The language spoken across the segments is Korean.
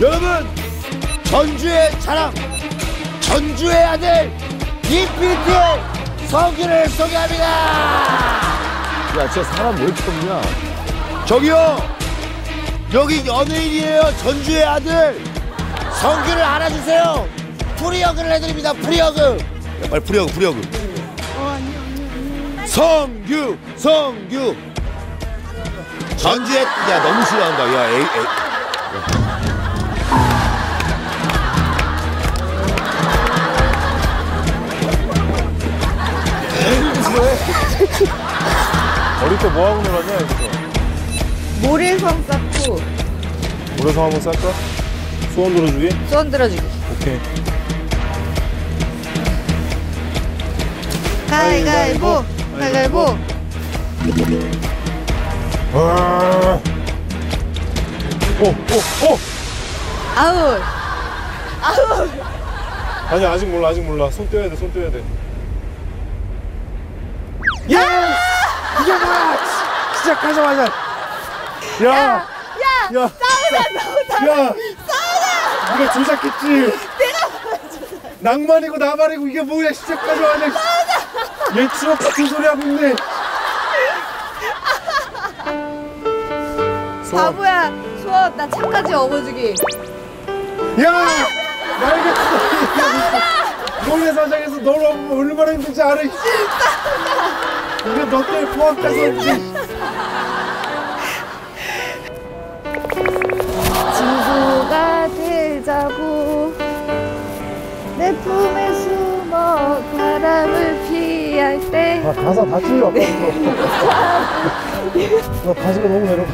여러분 전주의 자랑 전주의 아들 인피니트의 성규를 소개합니다. 야 진짜 사람 왜 이렇게 없냐? 저기요 여기 연예인이에요? 전주의 아들 성규를 알아주세요. free hug를 해드립니다 free hug. 야, 빨리 free hug free hug. 성규 성규. 전주의 야 너무 싫어한다. 야 에이, 에이. 어릴 때 뭐하고 놀았냐 여기서 모래성 쌓고 모래성 한번 쌀까? 소원 들어주기? 소원 들어주기. 오케이 가위가위보, 가위가위보. 아. 오, 오, 오! 아우, 아우. 아니 아직 몰라 아직 몰라 손 떼야 돼손 떼야 돼 예! 이게 뭐야 시작하자마자 야! 야, 야! 싸우자, 싸우자. 야! 네가 조작했지? 낭만이고 나만이고 이게 뭐야 시작하자마자 얘 추억 같은 소리 하고 있네 바보야, 소원 나 차까지 업어주기. 야! 날겠어 모래사장에서 널 업으면 얼마나 힘든지 알아 이게 너 때문에 포함 뺏었지. 친구가 되자고 내 품에 숨어 바람을 피할 때. 아 가사 다 틀려. 나 가사가 너무 내려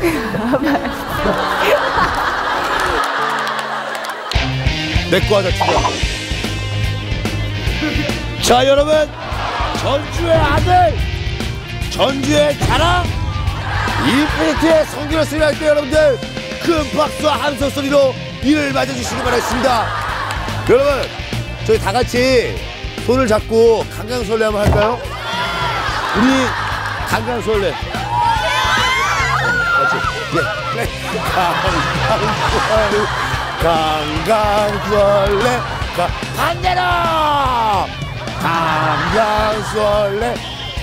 내거 하자 자 여러분. 전주의 아들 전주의 자랑? 인피니트의 성규를 수리할 때 여러분들 큰 박수와 함성 소리로 이를 맞아주시기 바라겠습니다. 여러분 저희 다 같이 손을 잡고 강강설레 한번 할까요? 우리 강강설레. 예. 강강설레. 강강설레. 가 반대로 강강설레.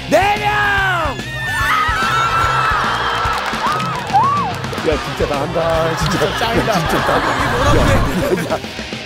네명 진짜 나 한다. 진짜. 짱이다 진짜 나 이게 뭐라고 해